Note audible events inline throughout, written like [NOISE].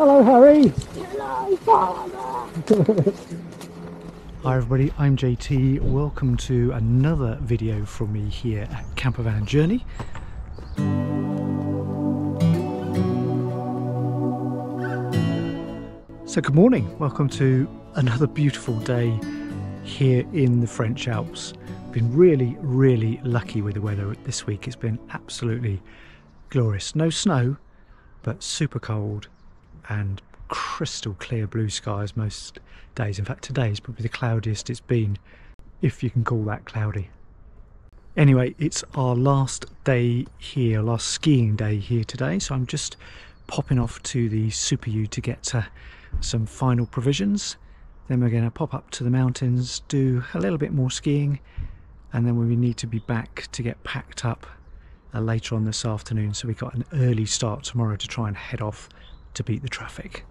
Hello, Harry. Hello, Father. [LAUGHS] Hi everybody, I'm JT. Welcome to another video from me here at Campervan Journey. So good morning, welcome to another beautiful day here in the French Alps. Been really, really lucky with the weather this week. It's been absolutely glorious. No snow, but super cold and crystal clear blue skies most days. In fact, today is probably the cloudiest it's been, if you can call that cloudy. Anyway, it's our last day here, last skiing day here today, so I'm just popping off to the Super U to get uh, some final provisions. Then we're going to pop up to the mountains, do a little bit more skiing, and then we need to be back to get packed up uh, later on this afternoon. So we've got an early start tomorrow to try and head off to beat the traffic.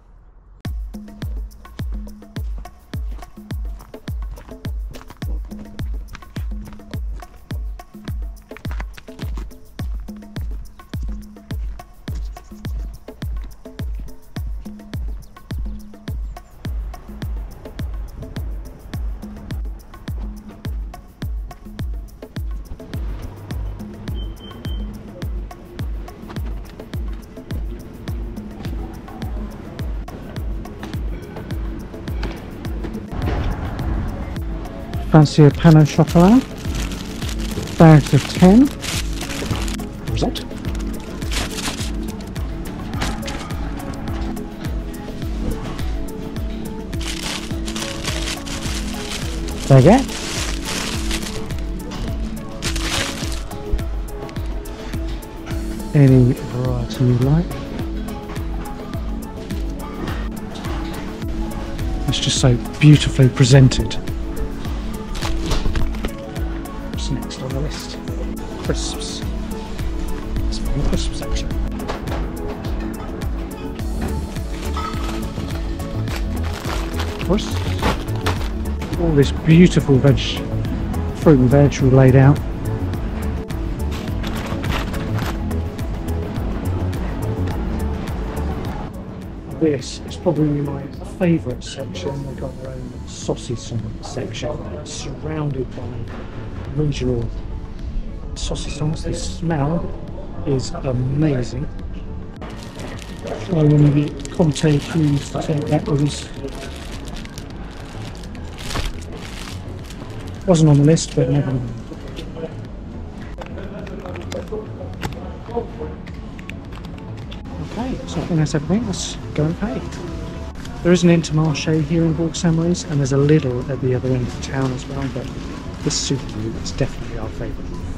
Fancy a pan au chocolat? Bags of 10. Result. Baguette. Any variety you like. It's just so beautifully presented. Crisps. It's from section. Crisps. All this beautiful veg, fruit and veg laid out. This is probably my favourite section. They've got their own sausage section, surrounded by regional saucissons. The smell is amazing. Try one of the Comte cubes to take that with us. Wasn't on the list, but never mind. Okay, so I think that's everything. Let's go and pay. There is an Intermarché here in Bourg Saint-Maurice, and there's a Lidl at the other end of town as well, but this Super U is definitely our favourite.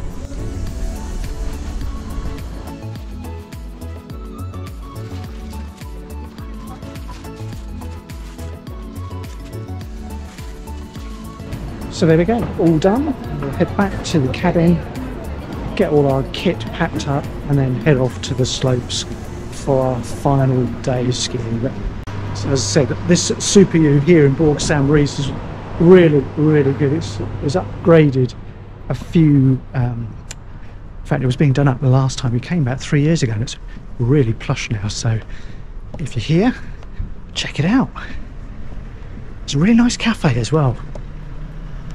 So there we go, all done. We'll head back to the cabin, get all our kit packed up, and then head off to the slopes for our final day of skiing. So as I said, this Super U here in Bourg Saint-Maurice is really, really good. It's, it was upgraded a few, um, in fact, it was being done up the last time we came back three years ago, and it's really plush now. So if you're here, check it out. It's a really nice cafe as well,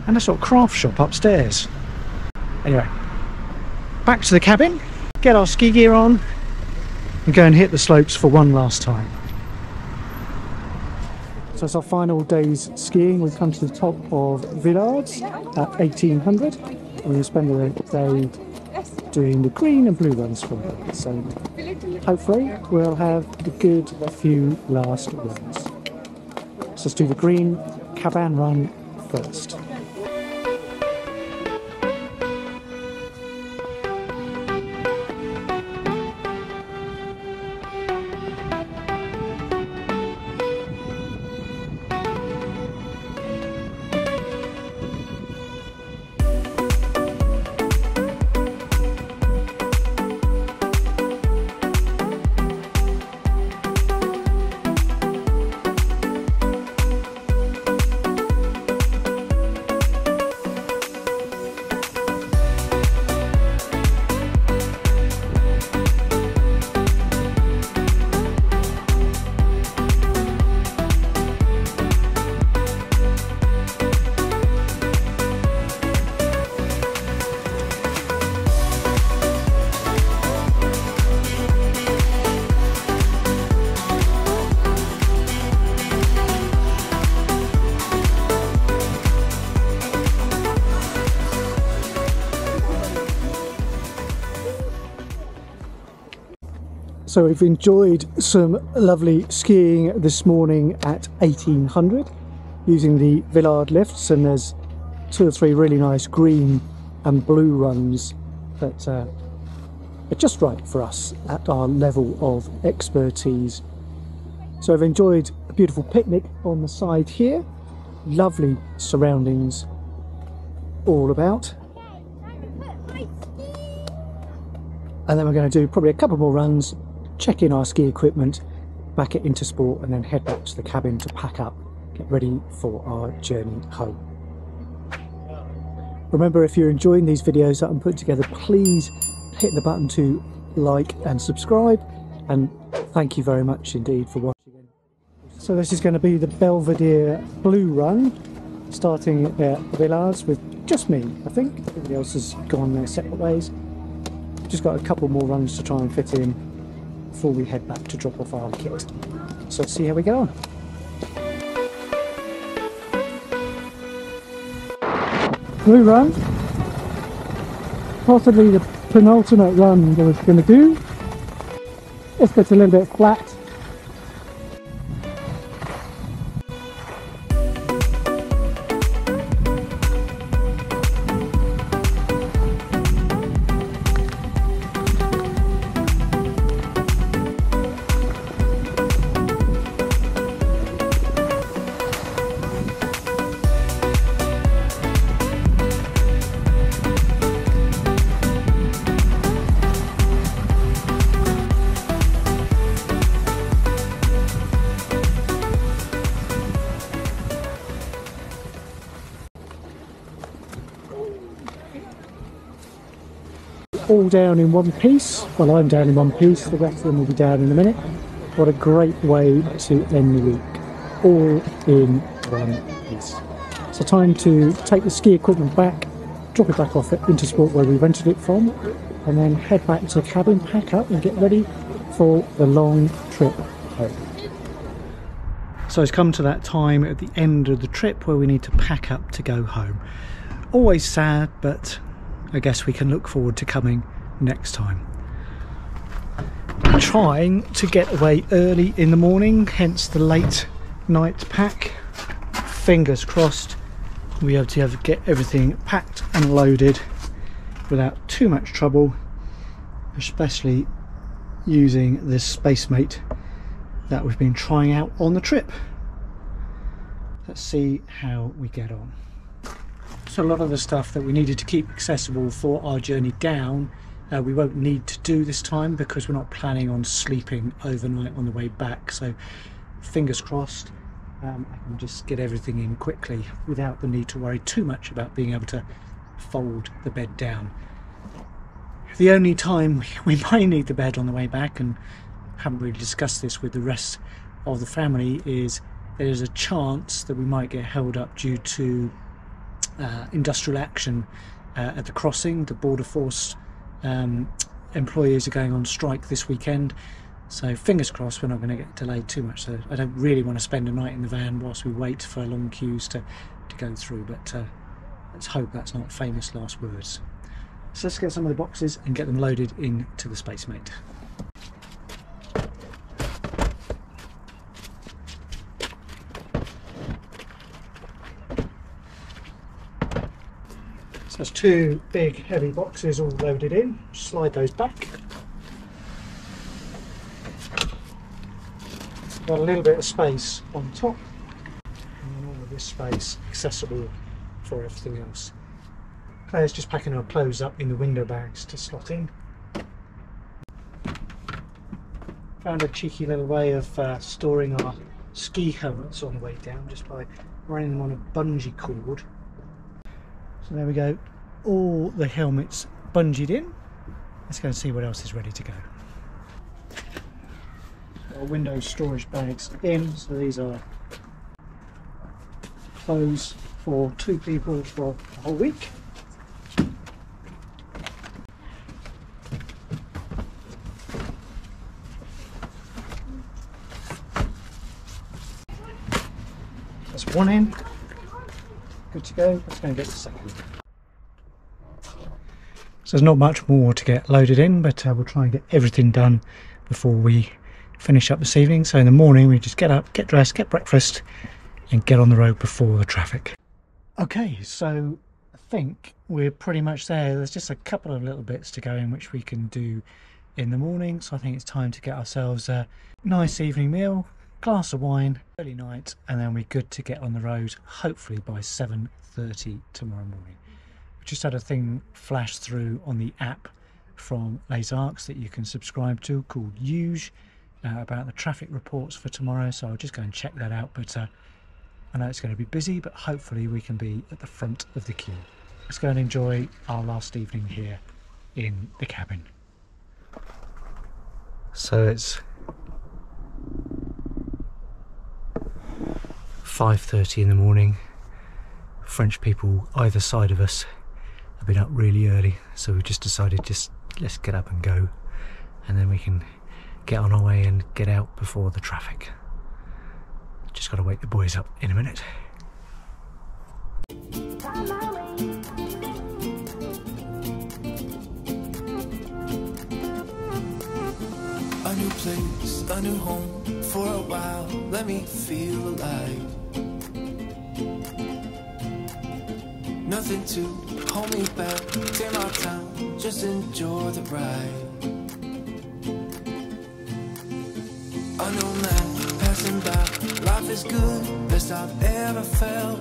and a sort of craft shop upstairs. Anyway, back to the cabin, get our ski gear on, and go and hit the slopes for one last time. So it's our final day's skiing. We've come to the top of Villards at 1800. And we'll spend the day doing the green and blue runs from there. So hopefully we'll have a good few last runs. So let's do the green Caban run first. So we've enjoyed some lovely skiing this morning at 1800 using the Villard lifts and there's two or three really nice green and blue runs that uh, are just right for us at our level of expertise. So I've enjoyed a beautiful picnic on the side here, lovely surroundings all about. And then we're going to do probably a couple more runs, check in our ski equipment, back at Intersport and then head back to the cabin to pack up, get ready for our journey home. Remember if you're enjoying these videos that I'm putting together, please hit the button to like and subscribe and thank you very much indeed for watching. So this is going to be the Belvedere Blue Run starting at Villards with just me I think, everybody else has gone their separate ways. Just got a couple more runs to try and fit in before we head back to drop off our kit. So see how we go on. Blue run, possibly the penultimate run that was going to do. This bit's a little bit flat, all down in one piece. Well, I'm down in one piece, the rest of them will be down in a minute. What a great way to end the week, all in one piece. So time to take the ski equipment back, drop it back off at Intersport where we rented it from, and then head back to the cabin, pack up and get ready for the long trip home. So it's come to that time at the end of the trip where we need to pack up to go home. Always sad, but I guess we can look forward to coming next time. Trying to get away early in the morning, hence the late night pack. Fingers crossed we have to have, get everything packed and loaded without too much trouble, especially using this Spacemate that we've been trying out on the trip. Let's see how we get on. A lot of the stuff that we needed to keep accessible for our journey down uh, we won't need to do this time because we're not planning on sleeping overnight on the way back so fingers crossed um, I can just get everything in quickly without the need to worry too much about being able to fold the bed down. The only time [LAUGHS] we might need the bed on the way back and haven't really discussed this with the rest of the family is there's a chance that we might get held up due to uh, industrial action uh, at the crossing. The border force um, employees are going on strike this weekend, so fingers crossed we're not going to get delayed too much. So I don't really want to spend a night in the van whilst we wait for long queues to, to go through, but uh, let's hope that's not famous last words. So let's get some of the boxes and get them loaded into the Spacemate. Two big heavy boxes all loaded in. Slide those back. Got a little bit of space on top and all of this space accessible for everything else. Claire's just packing our clothes up in the window bags to slot in. Found a cheeky little way of uh, storing our ski helmets on the way down just by running them on a bungee cord so there we go, all the helmets bungeed in. Let's go and see what else is ready to go. Our window storage bags in, so these are clothes for two people for a whole week. That's one end good to go. Let's go and get the second. So there's not much more to get loaded in, but uh, we'll try and get everything done before we finish up this evening. So in the morning, we just get up, get dressed, get breakfast, and get on the road before the traffic. Okay, so I think we're pretty much there. There's just a couple of little bits to go in which we can do in the morning. So I think it's time to get ourselves a nice evening meal, glass of wine, early night, and then we're good to get on the road, hopefully by 7.30 tomorrow morning. Just had a thing flash through on the app from Les Arcs that you can subscribe to called Huge uh, about the traffic reports for tomorrow. So I'll just go and check that out. But uh, I know it's going to be busy, but hopefully we can be at the front of the queue. Let's go and enjoy our last evening here in the cabin. So it's 5.30 in the morning. French people either side of us have been up really early, so we've just decided just let's get up and go, and then we can get on our way and get out before the traffic. Just got to wake the boys up in a minute. A new place, a new home for a while. Let me feel alive. Nothing to hold me back. Take my time, just enjoy the ride. Unknown land passing by. Life is good, best I've ever felt.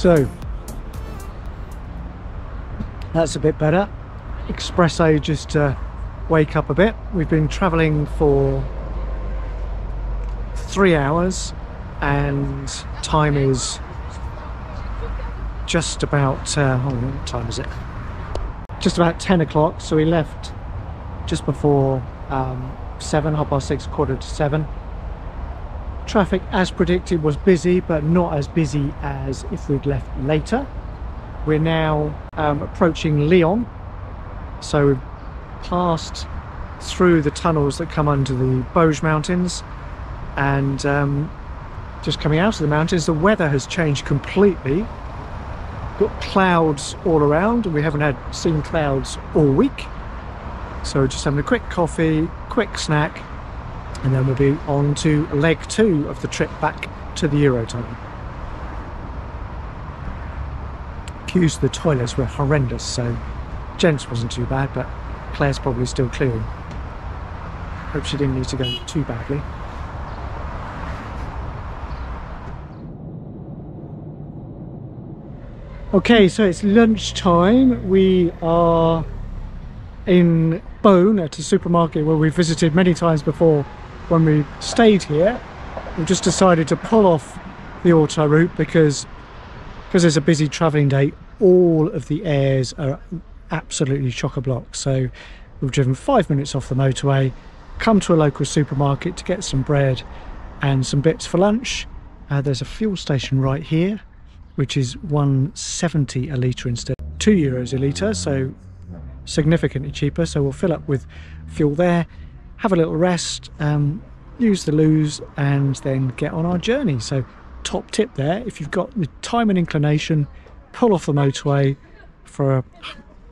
So that's a bit better. Espresso just to wake up a bit. We've been travelling for three hours and time is just about, uh, on, what time is it? Just about 10 o'clock. So we left just before um, seven, half past six, quarter to seven. Traffic, as predicted, was busy, but not as busy as if we'd left later. We're now um, approaching Lyon, so we've passed through the tunnels that come under the Bauges Mountains, and um, just coming out of the mountains, the weather has changed completely. Got clouds all around, and we haven't had seen clouds all week. So just having a quick coffee, quick snack, and then we'll be on to leg two of the trip back to the Eurotunnel. Queues to the toilets were horrendous, so Gents wasn't too bad, but Claire's probably still clearing. Hope she didn't need to go too badly. Okay, so it's lunchtime. We are in Beaune at a supermarket where we visited many times before when we stayed here. We've just decided to pull off the auto route because because it's a busy travelling day, all of the aires are absolutely chock-a-block. So we've driven five minutes off the motorway, come to a local supermarket to get some bread and some bits for lunch. Uh, there's a fuel station right here, which is 170 a litre instead 2 euros a litre, so significantly cheaper. So we'll fill up with fuel there, have a little rest, um, use the loos, and then get on our journey. So top tip there, if you've got the time and inclination, pull off the motorway for a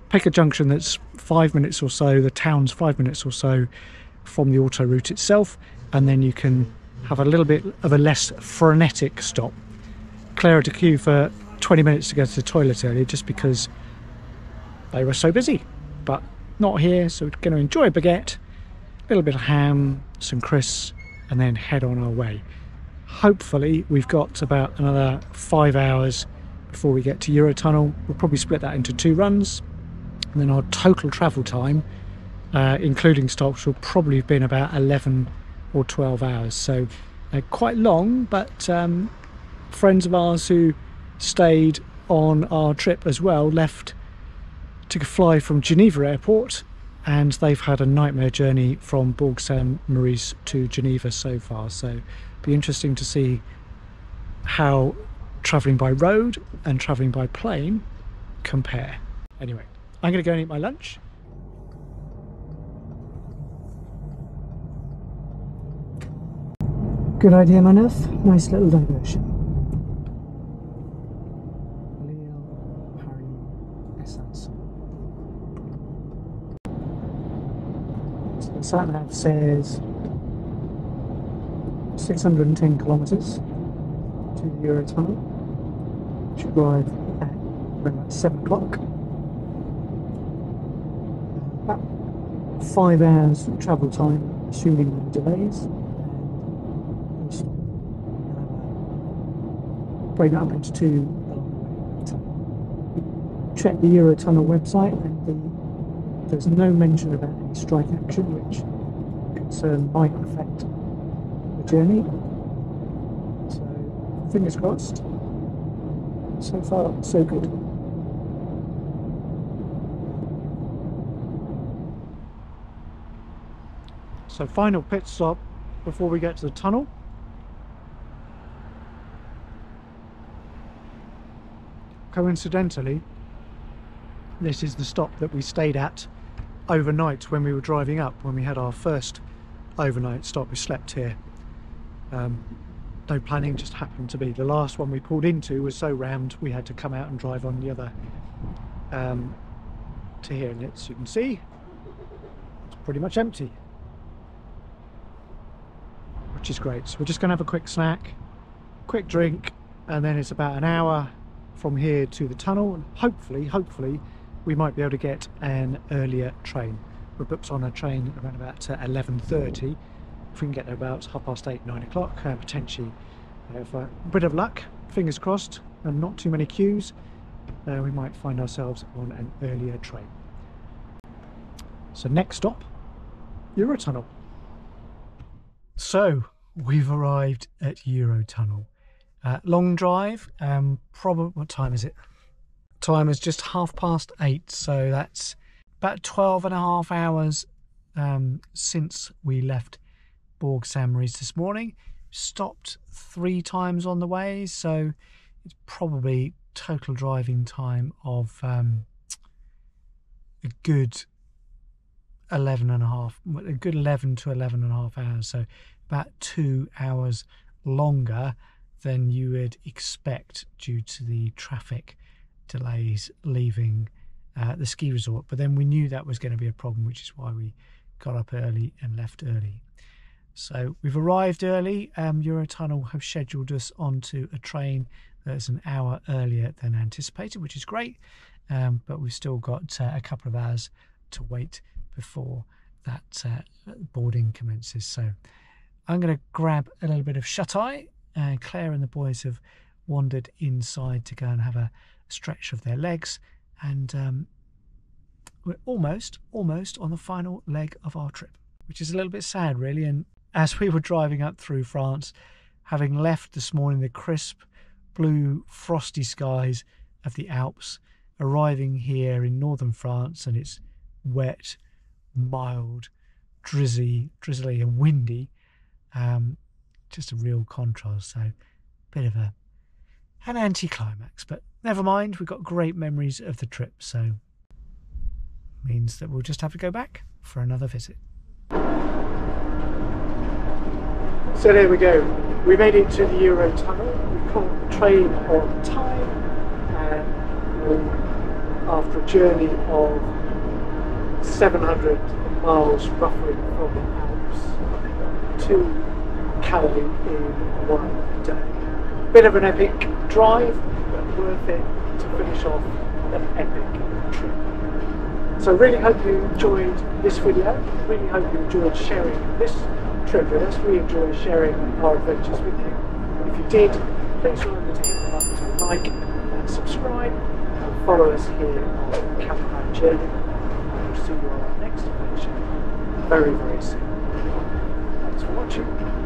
pick a junction that's five minutes or so, the town's five minutes or so from the auto route itself, and then you can have a little bit of a less frenetic stop. Claire had to queue for 20 minutes to go to the toilet earlier just because they were so busy. But not here, so we're going to enjoy a baguette, little bit of ham, some crisps, and then head on our way. hopefully we've got about another five hours before we get to Eurotunnel. We'll probably split that into two runs. And then our total travel time, uh, including stops, will probably have been about 11 or 12 hours. So uh, quite long, but um, friends of ours who stayed on our trip as well left to fly from Geneva Airport and they've had a nightmare journey from Bourg Saint Maurice to Geneva so far. So be interesting to see how travelling by road and travelling by plane compare. Anyway, I'm going to go and eat my lunch. Good idea, Manuf. Nice little diversion. So the sat nav says 610 kilometres to the Eurotunnel. Should arrive at around about 7 o'clock. About 5 hours travel time, assuming no delays. Uh, break that up into two along. Check the Eurotunnel website and the, there's no mention about any strike action which concern might affect the journey. So fingers crossed. So far, so good. So final pit stop before we get to the tunnel. Coincidentally, this is the stop that we stayed at overnight when we were driving up, when we had our first overnight stop. We slept here. Um, no planning, just happened to be. The last one we pulled into was so rammed we had to come out and drive on the other um, to here. And as you can see, it's pretty much empty, which is great. So we're just going to have a quick snack, quick drink, and then it's about an hour from here to the tunnel. And hopefully, hopefully, we might be able to get an earlier train. We're booked on a train around about uh, 11.30 if we can get there about half past eight, nine o'clock, uh, potentially uh, if a bit of luck, fingers crossed, and not too many queues, uh, we might find ourselves on an earlier train. So next stop, Eurotunnel. So we've arrived at Eurotunnel. Uh, long drive, um, probably, what time is it? Time is just half past eight, so that's about 12 and a half hours um, since we left Saint Maurice this morning. Stopped three times on the way, so it's probably total driving time of um, a good 11 and a half, a good 11 to 11 and a half hours. So about two hours longer than you would expect due to the traffic delays leaving uh, the ski resort. But then we knew that was going to be a problem, which is why we got up early and left early. So we've arrived early. Um, Eurotunnel have scheduled us onto a train that's an hour earlier than anticipated, which is great. Um, but we've still got uh, a couple of hours to wait before that uh, boarding commences. So I'm going to grab a little bit of shut eye. Uh, Claire and the boys have wandered inside to go and have a stretch of their legs, and um, we're almost, almost on the final leg of our trip, which is a little bit sad, really. And as we were driving up through France, having left this morning the crisp, blue, frosty skies of the Alps, arriving here in northern France, and it's wet, mild, drizzly, drizzly, and windy. Um, just a real contrast. So, bit of a an anticlimax, but never mind. We've got great memories of the trip, so means that we'll just have to go back for another visit. So there we go. We made it to the Eurotunnel. We caught the train on time, and after a journey of 700 miles roughly from the Alps to Calais in one. Bit of an epic drive, but worth it to finish off an epic trip. So really hope you enjoyed this video. Really hope you enjoyed sharing this trip with us. We enjoy sharing our adventures with you. If you did, please remember to hit the button to like and subscribe and follow us here on Campervan Journey. And we'll see you on our next adventure very, very soon. Thanks for watching.